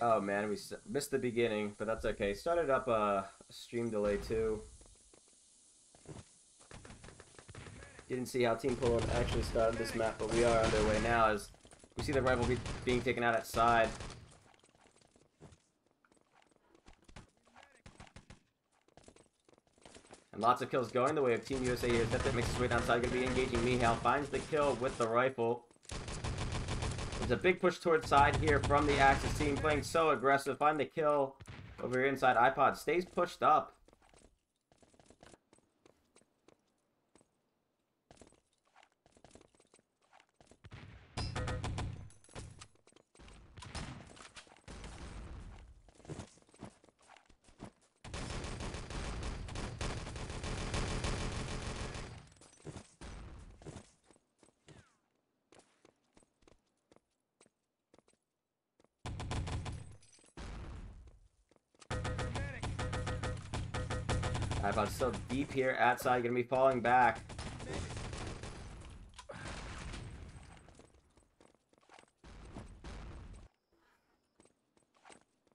Oh man, we missed the beginning, but that's okay. Started up a stream delay too. Didn't see how Team Poland actually started this map, but we are underway now as we see the rifle be being taken out at side. And lots of kills going the way of Team USA here. That makes his way downside. To be engaging Mihail. Finds the kill with the rifle. There's a big push towards side here from the Axis team. Playing so aggressive. Find the kill over here inside. iPod stays pushed up. I'm still deep here at side, gonna be falling back.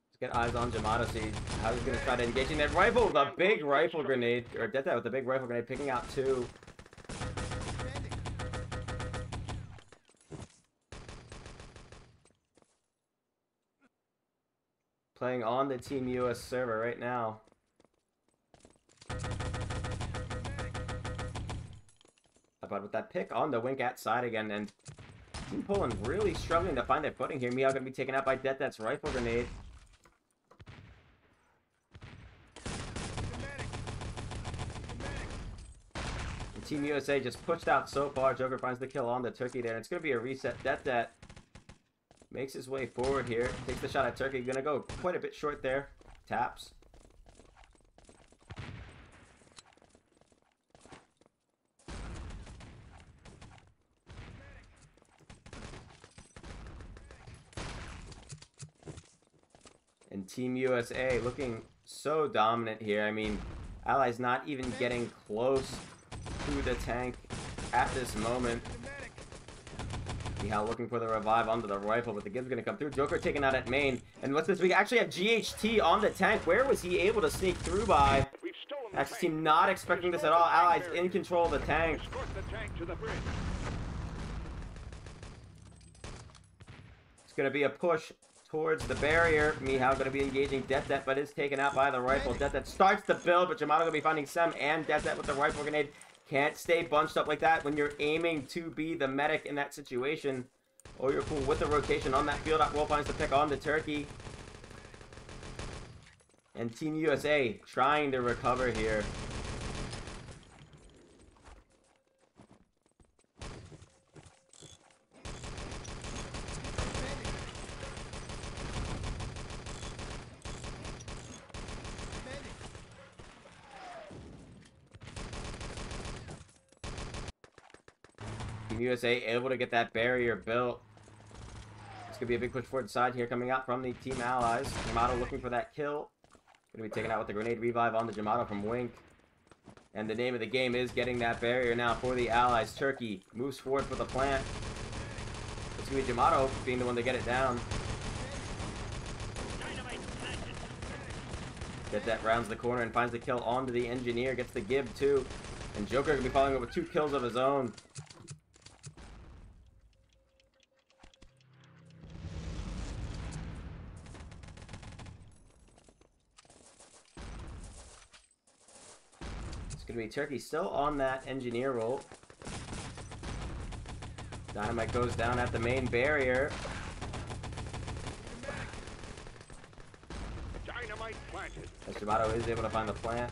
Let's get eyes on Jamato, see how he's gonna try to engage engaging that rifle a big rifle grenade, or dead that with a big rifle grenade, picking out two. Playing on the Team US server right now. But with that pick on the wink at side again, and Team Poland really struggling to find their footing here. Miao gonna be taken out by Death That's rifle grenade. Team USA just pushed out so far. Joker finds the kill on the Turkey there. It's gonna be a reset. Death That makes his way forward here. Takes the shot at Turkey. Gonna go quite a bit short there. Taps. Team USA looking so dominant here. I mean, Allies not even getting close to the tank at this moment. Mihal looking for the revive onto the rifle, but the Gibb's gonna come through. Joker taken out at main. And what's this? We actually have GHT on the tank. Where was he able to sneak through by? Axis team not expecting this at all. Allies in control of the tank. It's gonna be a push towards the barrier. Mihao going to be engaging Death Death, but is taken out by the rifle. Death Death starts the build, but Yamato going to be finding Sem and Death Death with the rifle grenade. Can't stay bunched up like that when you're aiming to be the medic in that situation. Or you're cool with the rotation on that field. Wolf finds the pick on the turkey. And Team USA trying to recover here. USA able to get that barrier built. It's going to be a big push forward side here coming out from the Team Allies. Jamato looking for that kill. Going to be taken out with the grenade revive on the Jamato from Wink. And the name of the game is getting that barrier now for the Allies. Turkey moves forward for the plant. It's going to be Jamato being the one to get it down. Get that rounds the corner and finds the kill onto the engineer. Gets the Gib too. And Joker going to be following up with two kills of his own. Gonna Turkey still on that engineer roll. Dynamite goes down at the main barrier. Dynamite planted. As Shimado is able to find the plant.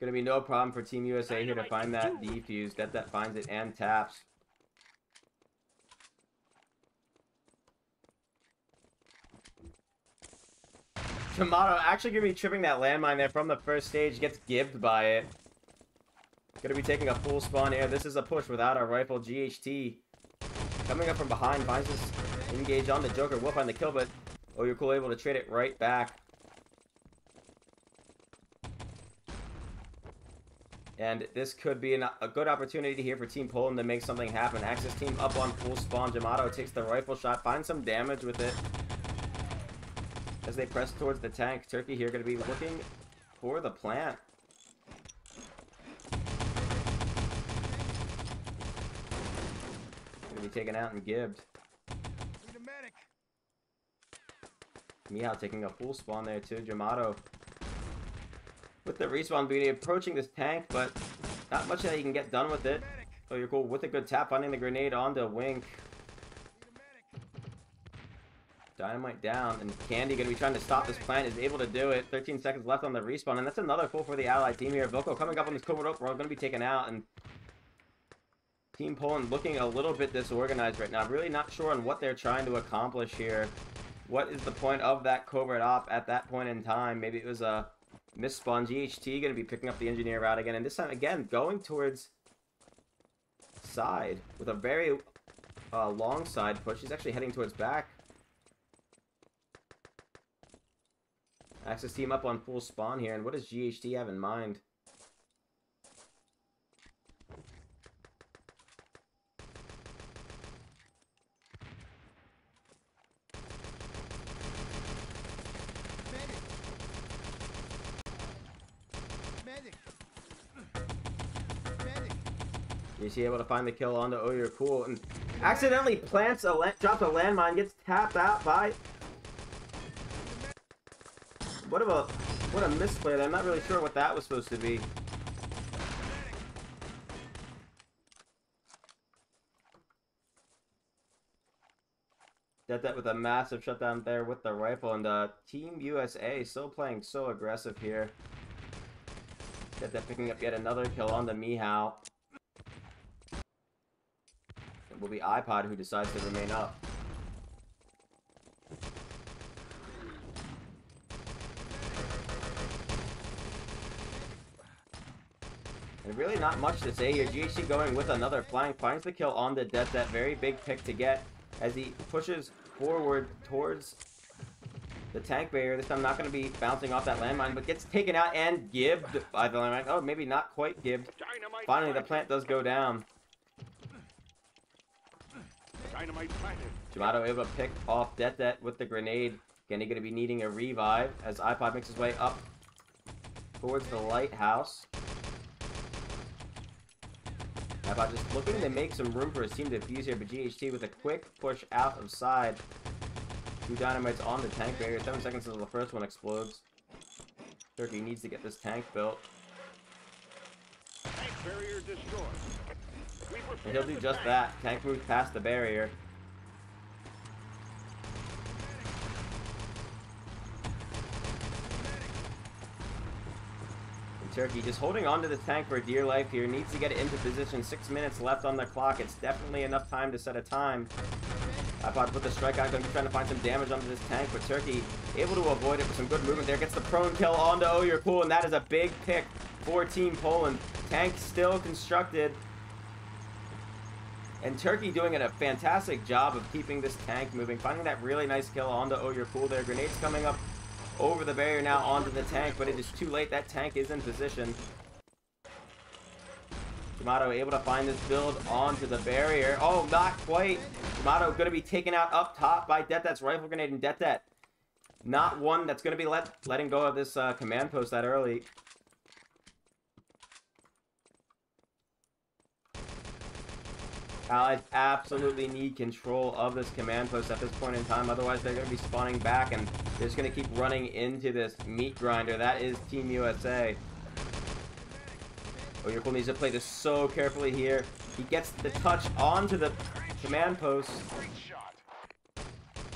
Gonna be no problem for Team USA here to find that defuse. Get that finds it and taps. Tomato actually gonna be tripping that landmine there from the first stage, gets gibbed by it. Gonna be taking a full spawn here. This is a push without a rifle. GHT coming up from behind, finds this engage on the Joker. Will find the kill, but oh, you're cool able to trade it right back. And this could be an, a good opportunity here for Team Poland to make something happen. Axis team up on full spawn. Jamato takes the rifle shot, finds some damage with it. As they press towards the tank, Turkey here going to be looking for the plant. Going to be taken out and gibbed. Mihao taking a full spawn there too. Jamato with the respawn beauty approaching this tank, but not much that you can get done with it. Oh, you're cool with a good tap, finding the grenade onto Wink. Dynamite down, and Candy gonna be trying to stop this plant, is able to do it. 13 seconds left on the respawn, and that's another full for the allied team here. Voko coming up on this covert rope, we're all gonna be taken out, and Team Poland looking a little bit disorganized right now. Really not sure on what they're trying to accomplish here. What is the point of that covert op at that point in time? Maybe it was a Miss Spawn GHT going to be picking up the engineer route again. And this time, again, going towards side with a very uh, long side push. He's actually heading towards back. Axis team up on full spawn here. And what does GHT have in mind? Is he able to find the kill onto Oh You're Cool and accidentally plants a drops a landmine, gets tapped out by what a what a misplay. I'm not really sure what that was supposed to be. Did that with a massive shutdown there with the rifle and uh, Team USA still playing so aggressive here. Did that picking up yet another kill on the Mihao It will be iPod who decides to remain up. And really not much to say here. GHT going with another flank. Finds the kill on the death. That very big pick to get as he pushes forward towards the tank barrier. This time not going to be bouncing off that landmine, but gets taken out and gibbed by the landmine. Oh, maybe not quite gibbed. Finally, the plant does go down. Dynamite able to pick off Det Det with the grenade. Again, he's going to be needing a revive as iPod makes his way up towards the lighthouse. iPod just looking to make some room for his team to defuse here, but GHT with a quick push out of side. Two dynamites on the tank barrier. Seven seconds until the first one explodes. Turkey needs to get this tank built. Tank barrier destroyed. And he'll do just that. Tank moves past the barrier. Turkey just holding on to the tank for dear life here. Needs to get it into position. Six minutes left on the clock. It's definitely enough time to set a time. iPod put the strike out, going to be trying to find some damage onto this tank, but Turkey able to avoid it with some good movement there. Gets the prone kill onto cool, and that is a big pick for Team Poland. Tank still constructed. And Turkey doing it a fantastic job of keeping this tank moving, finding that really nice kill onto Cool there. Grenades coming up over the barrier now onto the tank, but it is too late. That tank is in position. Yamato able to find this build onto the barrier. Oh, not quite. Yamato going to be taken out up top by Det Det's rifle grenade and Det. Not one that's going to be let letting go of this uh, command post that early. Allies absolutely need control of this command post at this point in time. Otherwise, they're going to be spawning back, and they're just going to keep running into this meat grinder. That is Team USA. Oh, Yurkul needs to play this so carefully here. He gets the touch onto the command post.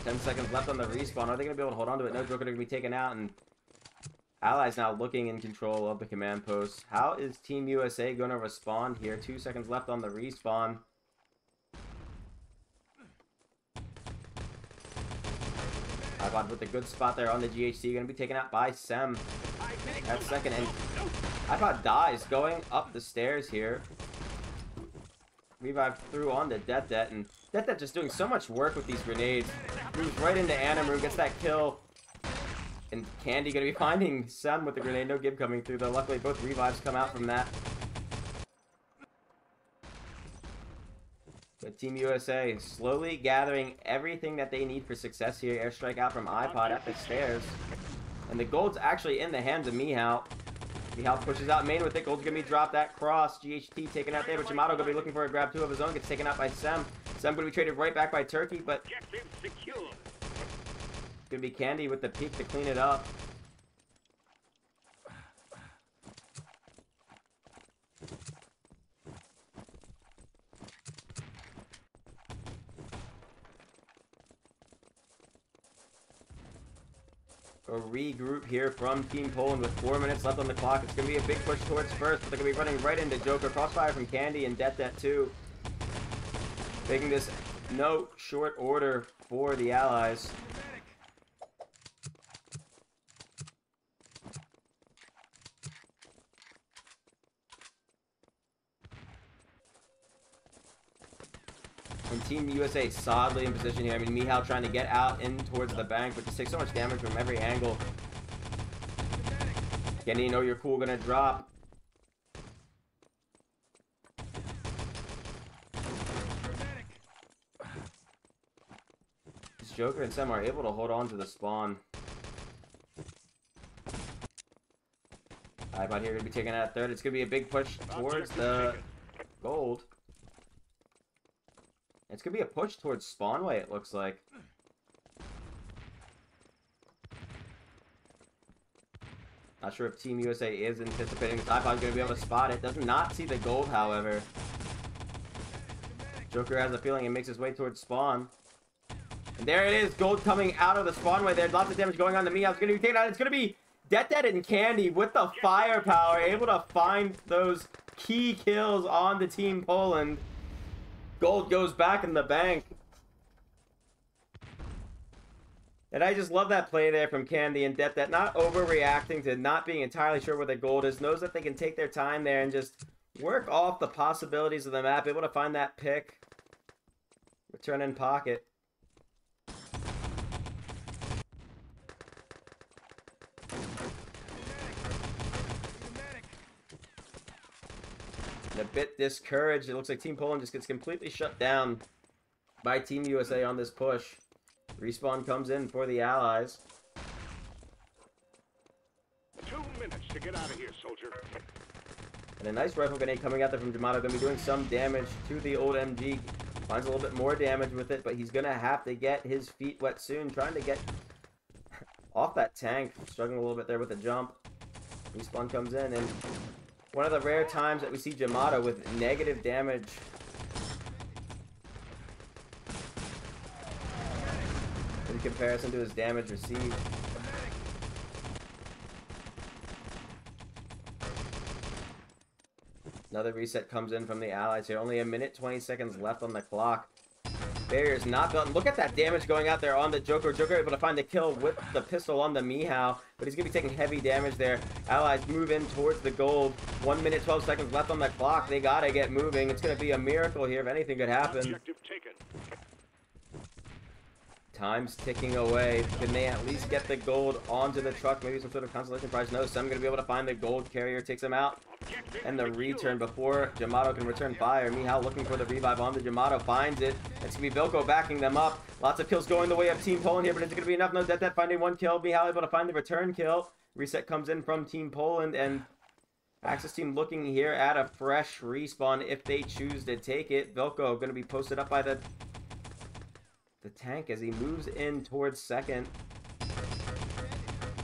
10 seconds left on the respawn. Are they going to be able to hold on to it? No, Joker going to be taken out, and Allies now looking in control of the command post. How is Team USA going to respond here? Two seconds left on the respawn. iPod with a good spot there on the GHT. Going to be taken out by Sem at second. And iPod dies going up the stairs here. Revive through on the Death Det. And Death Det just doing so much work with these grenades. Moves right into Animu, gets that kill. And Candy going to be finding Sem with the grenade. No Gib coming through, though. Luckily, both revives come out from that. But Team USA slowly gathering everything that they need for success here. Airstrike out from iPod at the stairs. And the gold's actually in the hands of Mihao. Mihao pushes out main with it. Gold's gonna be dropped That cross. GHT taken out there, but Jamato gonna be looking for a grab two of his own. Gets taken out by Sem. Sem gonna be traded right back by Turkey, but gonna be Candy with the peak to clean it up. A regroup here from Team Poland with four minutes left on the clock. It's going to be a big push towards first, but they're going to be running right into Joker. Crossfire from Candy and Det Det 2. Making this no short order for the Allies. And Team USA solidly in position here. I mean, Mihal trying to get out in towards the bank, but just takes so much damage from every angle. Kenny, you know you're cool gonna drop. This Joker and Sem are able to hold on to the spawn. iPod here gonna be taking out third. It's gonna be a big push towards the gold. It's gonna be a push towards Spawnway, it looks like. Not sure if Team USA is anticipating this iPod's gonna be able to spot it. Does not see the gold, however. Joker has a feeling it makes his way towards spawn. And there it is, gold coming out of the spawnway there. Lots of damage going on to me. I was gonna be taken out. It's gonna be Det Det and Candy with the firepower, able to find those key kills on the Team Poland. Gold goes back in the bank. And I just love that play there from Candy and Det that Not overreacting to not being entirely sure where the gold is. Knows that they can take their time there and just work off the possibilities of the map. Able to find that pick. Return in pocket. And a bit discouraged. It looks like Team Poland just gets completely shut down by Team USA on this push. Respawn comes in for the Allies. Two minutes to get out of here, soldier. And a nice rifle grenade coming out there from D'Amato. Gonna be doing some damage to the old MG. Finds a little bit more damage with it, but he's gonna have to get his feet wet soon. Trying to get off that tank. Struggling a little bit there with the jump. Respawn comes in and one of the rare times that we see Jamato with negative damage. In comparison to his damage received. Another reset comes in from the Allies here. Only a minute 20 seconds left on the clock. Barrier's not built. Look at that damage going out there on the Joker. Joker able to find the kill with the pistol on the Mihao, but he's going to be taking heavy damage there. Allies move in towards the gold. 1 minute 12 seconds left on the clock. They got to get moving. It's going to be a miracle here if anything could happen. Time's ticking away. Can they at least get the gold onto the truck? Maybe some sort of consolation prize? No, so I'm going to be able to find the gold carrier. Takes him out. And the return before Jamato can return fire. Mihal looking for the revive on the Jamato. Finds it. It's going to be Vilko backing them up. Lots of kills going the way of Team Poland here, but is it going to be enough? No, Det finding one kill. Mihal able to find the return kill. Reset comes in from Team Poland and Axis team looking here at a fresh respawn if they choose to take it. Vilko going to be posted up by the the tank as he moves in towards second.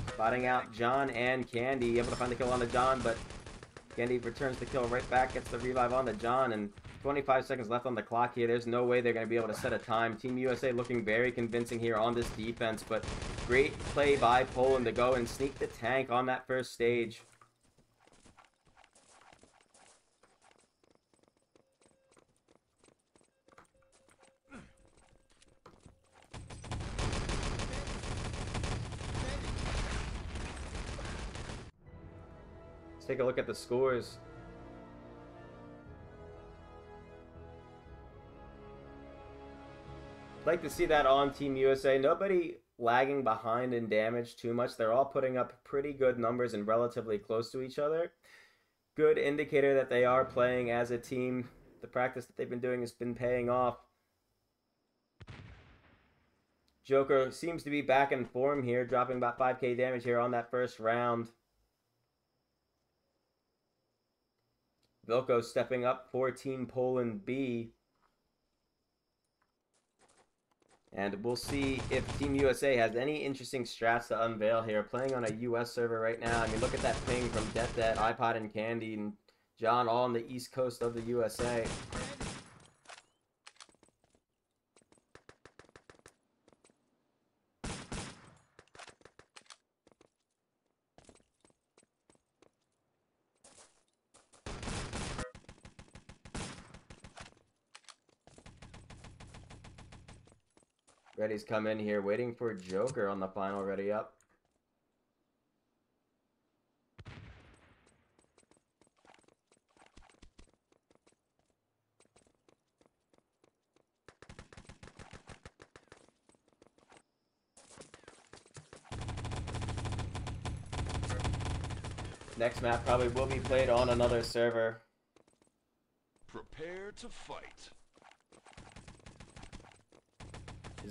Spotting out John and Candy. Able to find the kill on the John, but Candy returns the kill right back, gets the revive on the John, and 25 seconds left on the clock here. There's no way they're going to be able to set a time. Team USA looking very convincing here on this defense, but great play by Poland to go and sneak the tank on that first stage. Take a look at the scores. like to see that on Team USA. Nobody lagging behind in damage too much. They're all putting up pretty good numbers and relatively close to each other. Good indicator that they are playing as a team. the practice that they've been doing has been paying off. Joker seems to be back in form here, dropping about 5k damage here on that first round. Vilko stepping up for Team Poland B. And we'll see if Team USA has any interesting strats to unveil here. Playing on a US server right now. I mean, look at that ping from Death Dead, iPod, and Candy, and John all on the east coast of the USA. Ready's come in here waiting for Joker on the final ready up. Next map probably will be played on another server. Prepare to fight.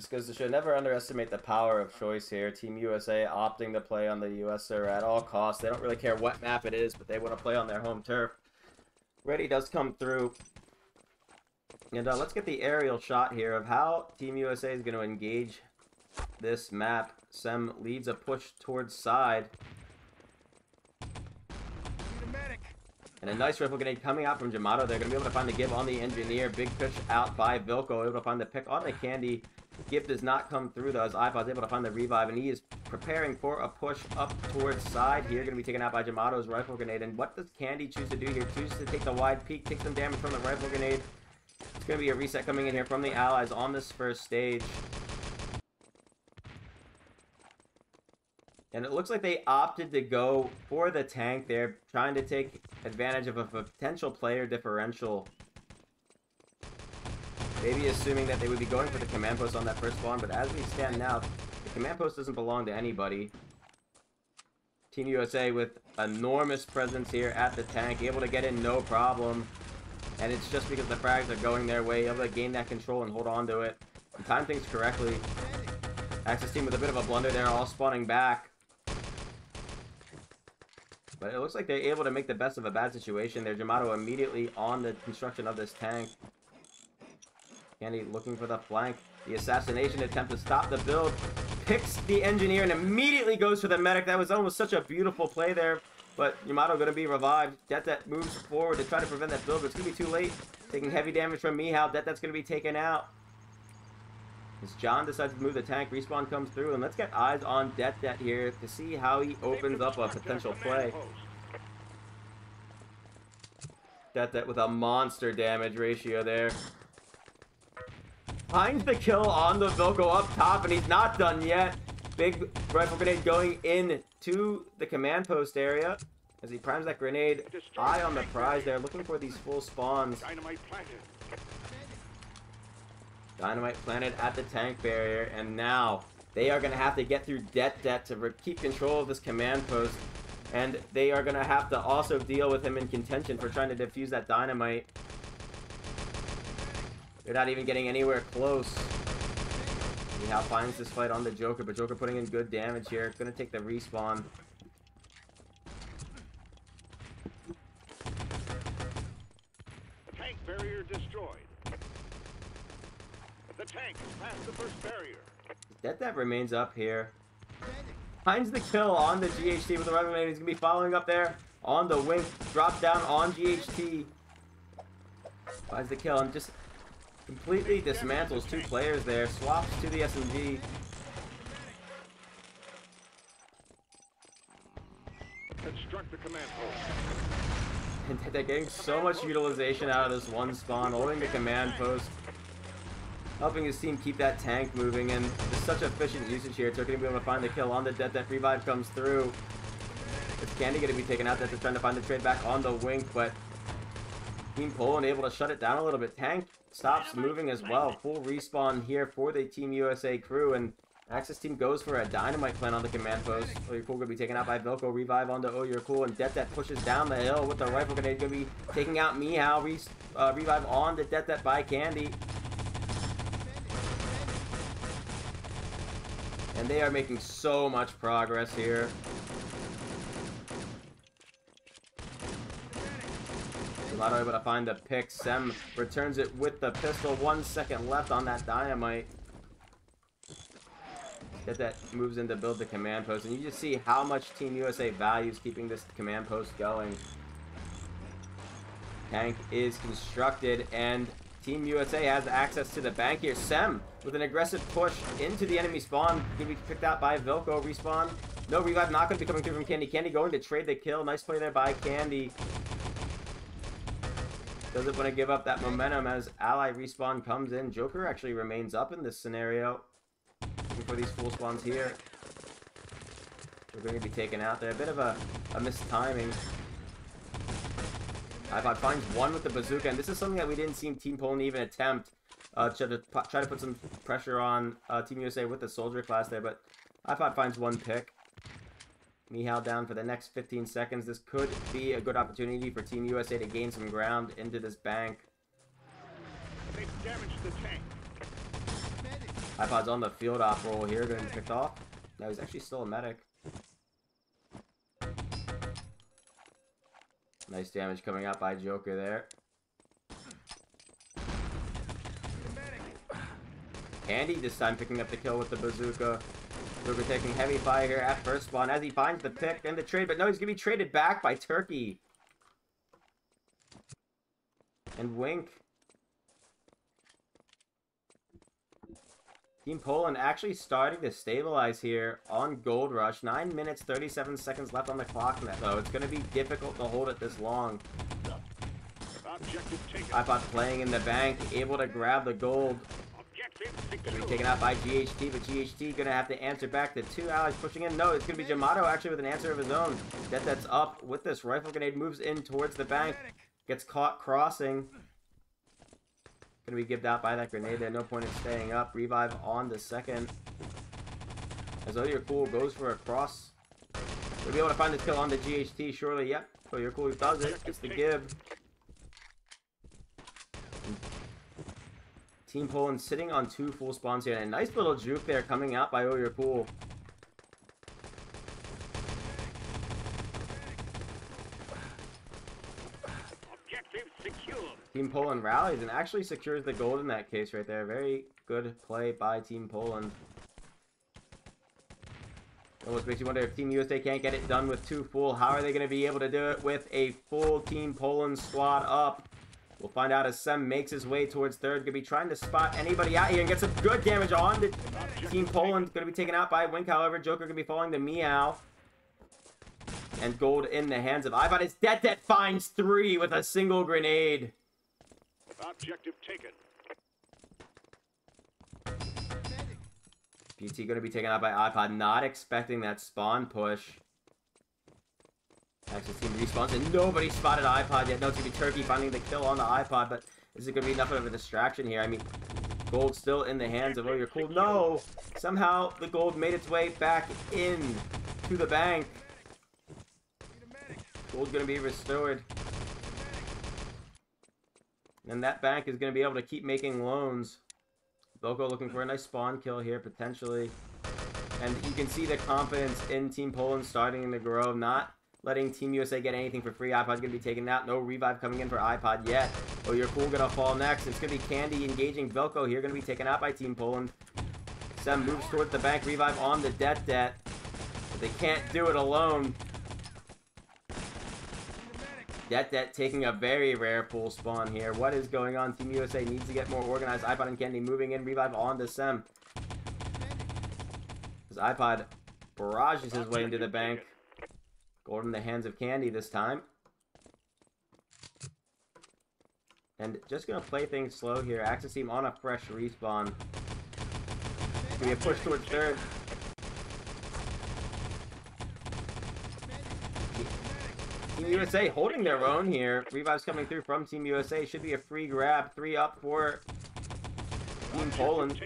Just goes to show, never underestimate the power of choice here. Team USA opting to play on the US server at all costs. They don't really care what map it is, but they want to play on their home turf. Ready does come through. And uh, let's get the aerial shot here of how Team USA is going to engage this map. Sem leads a push towards side. And a nice rifle grenade coming out from Jamato. They're going to be able to find the gib on the engineer. Big push out by Vilko. Able to find the pick on the candy. Gib does not come through though as iPod's able to find the revive. And he is preparing for a push up towards side here. Going to be taken out by Jamato's rifle grenade. And what does Candy choose to do here? Chooses to take the wide peek. Take some damage from the rifle grenade. It's going to be a reset coming in here from the Allies on this first stage. And it looks like they opted to go for the tank. They're trying to take advantage of a potential player differential. Maybe assuming that they would be going for the command post on that first spawn, but as we stand now, the command post doesn't belong to anybody. Team USA with enormous presence here at the tank, able to get in no problem. And it's just because the frags are going their way, able to gain that control and hold on to it. And time things correctly. Axis team with a bit of a blunder there, all spawning back. But it looks like they're able to make the best of a bad situation there. Jamato immediately on the construction of this tank. Candy looking for the flank. The assassination attempt to stop the build. Picks the engineer and immediately goes for the medic. That was almost such a beautiful play there. But Yamato going to be revived. Det Det moves forward to try to prevent that build, but it's going to be too late. Taking heavy damage from Mihal. Det Det's going to be taken out. As John decides to move the tank, respawn comes through, and let's get eyes on Det Det here to see how he opens up a potential play. Det Det with a monster damage ratio there. Finds the kill on the Vilko up top, and he's not done yet. Big rifle grenade going in to the command post area. As he primes that grenade, eye on the prize there, looking for these full spawns. Dynamite planted. Dynamite planted at the tank barrier, and now they are going to have to get through Det Det to keep control of this command post. And they are going to have to also deal with him in contention for trying to defuse that dynamite. They're not even getting anywhere close. Mihal finds this fight on the Joker, but Joker putting in good damage here. Gonna take the respawn. Tank barrier destroyed. The tank passed the first barrier. Det Det remains up here. Finds the kill on the GHT with the rifle He's gonna be following up there on the wing. Drop down on GHT. Finds the kill and just completely dismantles two players there. Swaps to the SMG. Construct the command post. And they're getting so much utilization out of this one spawn, holding the command post. Helping his team keep that tank moving, and there's such efficient usage here. They're going to be able to find the kill on the Det That revive comes through. It's Candy going to be taken out. They're trying to find the trade back on the wink, but Team Poland able to shut it down a little bit. Tank stops moving as well. Full respawn here for the Team USA crew, and Axis team goes for a dynamite plant on the command post. Oh, you're cool. Gonna be taken out by Vilko. Revive onto Oh, you're cool. And Det that pushes down the hill with the rifle grenade. Gonna be taking out Meow. Re uh, revive on to Det that by Candy. And they are making so much progress here. Not able to find the pick. Sem returns it with the pistol. One second left on that dynamite. Get that moves in to build the command post. And you just see how much Team USA values keeping this command post going. Tank is constructed and Team USA has access to the bank here. Sem with an aggressive push into the enemy spawn. Gonna be picked out by Vilko. Respawn. No revive not going to be coming through from Candy. Candy going to trade the kill. Nice play there by Candy. Doesn't want to give up that momentum as ally respawn comes in. Joker actually remains up in this scenario. Looking for these full spawns here. We're going to be taken out there. A bit of a, a missed timing. iPod finds one with the bazooka, and this is something that we didn't see Team Poland even attempt. Uh, to, try to put some pressure on uh, Team USA with the soldier class there, but iPod finds one pick. Mihal down for the next 15 seconds. This could be a good opportunity for Team USA to gain some ground into this bank. They've damaged the tank. iPod's on the field off roll here, getting picked off. No, he's actually still a medic. Nice damage coming out by Joker there. Andy this time picking up the kill with the bazooka. Joker taking heavy fire here at first spawn as he finds the pick and the trade, but no, he's gonna be traded back by Turkey. And Wink. Team Poland actually starting to stabilize here on Gold Rush. 9 minutes, 37 seconds left on the clock though. It's going to be difficult to hold it this long. Objective taken. iPod playing in the bank, able to grab the gold. Gonna be taken out by GHT, but GHT gonna have to answer back The two allies pushing in. No, it's gonna be Jamato actually with an answer of his own. That that's up with this rifle grenade, moves in towards the bank, gets caught crossing. Gonna be gibbed out by that grenade there. No point in staying up. Revive on the second. As though you're cool goes for a cross. We'll be able to find the kill on the GHT, surely. Yep. So you're cool does it. Gets the gib. Team Poland sitting on two full spawns here. And a nice little juke there coming out by You're Cool. Objective secured. Team Poland rallies and actually secures the gold in that case right there. Very good play by Team Poland. Almost makes you wonder if Team USA can't get it done with two full. How are they going to be able to do it with a full Team Poland squad up? We'll find out as Sem makes his way towards third. Gonna be trying to spot anybody out here and get some good damage on the Team Poland. Gonna be taken out by Wink, however. Joker gonna be falling to Meow. And gold in the hands of Ivan. It's Det Det finds three with a single grenade. Objective taken. PT gonna be taken out by iPod, not expecting that spawn push. Actually, team respawns and nobody spotted iPod yet. No, it's gonna be Turkey finding the kill on the iPod, but is it gonna be enough of a distraction here? I mean, gold still in the hands of Oh You're Cool. No! Somehow the gold made its way back in to the bank. Gold gonna be restored. And that bank is gonna be able to keep making loans. Boko looking for a nice spawn kill here, potentially. And you can see the confidence in Team Poland starting to grow, not letting Team USA get anything for free. iPod's going to be taken out. No revive coming in for iPod yet. Oh, you're cool. Going to fall next. It's going to be Candy engaging Velko here. Going to be taken out by Team Poland. Sem moves towards the bank. Revive on the debt debt. But they can't do it alone. Det Debt taking a very rare full spawn here. What is going on? Team USA needs to get more organized. iPod and Candy moving in. Revive on to Sem. As iPod barrages his way into the bank. Gold in the hands of Candy this time. And just gonna play things slow here. Axis team on a fresh respawn. Gonna be a push towards third. Team USA holding their own here. Revives coming through from Team USA. Should be a free grab. Three up for Team Poland.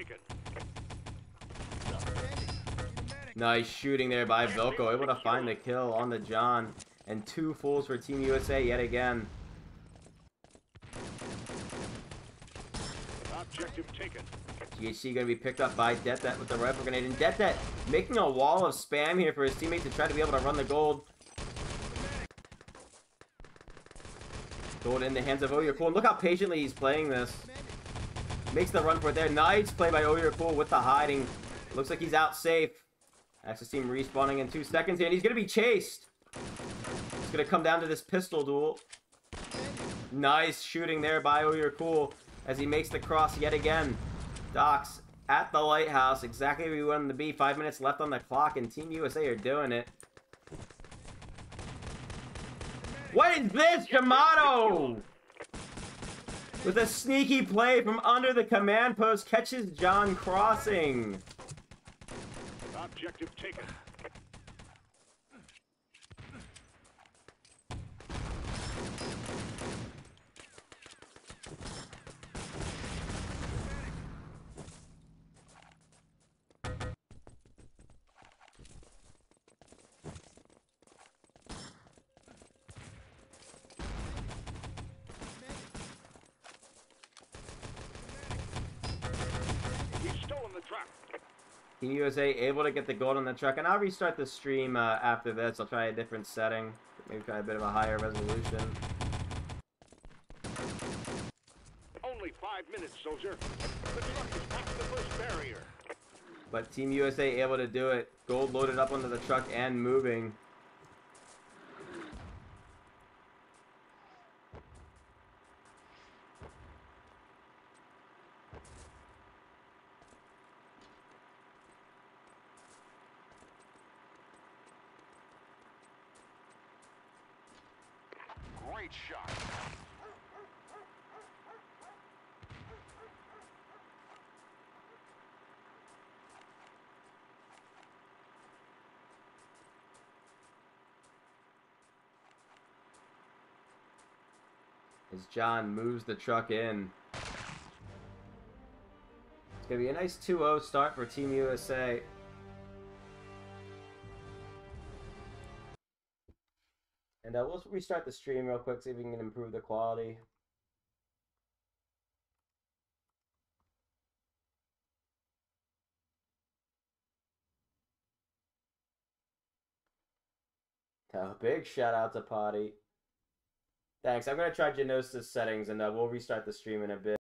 Nice shooting there by Vilko, able to find the kill on the John. And two fools for Team USA yet again. Objective taken. GHT going to be picked up by Detet with the rifle grenade. And Detet making a wall of spam here for his teammate to try to be able to run the gold. Gold in the hands of Oyakul. And look how patiently he's playing this. Makes the run for it there. Nice play by Oyakul with the hiding. Looks like he's out safe. Axis team respawning in two seconds. And he's going to be chased. It's going to come down to this pistol duel. Nice shooting there by Oyakul as he makes the cross yet again. Docs at the lighthouse, exactly where we wanted to be. Five minutes left on the clock, and Team USA are doing it. What is this, Shamato? With a sneaky play from under the command post, catches John crossing. Objective taken. Stolen the truck. Team USA able to get the gold on the truck, and I'll restart the stream uh, after this. I'll try a different setting, maybe try a bit of a higher resolution. Only five minutes, soldier. The truck is past the first barrier. But Team USA able to do it. Gold loaded up onto the truck and moving. Great shot. As John moves the truck in. It's going to be a nice 2-0 start for Team USA. We'll restart the stream real quick, see if we can improve the quality. Oh, big shout out to Potty. Thanks. I'm going to try Genosis settings and uh, we'll restart the stream in a bit.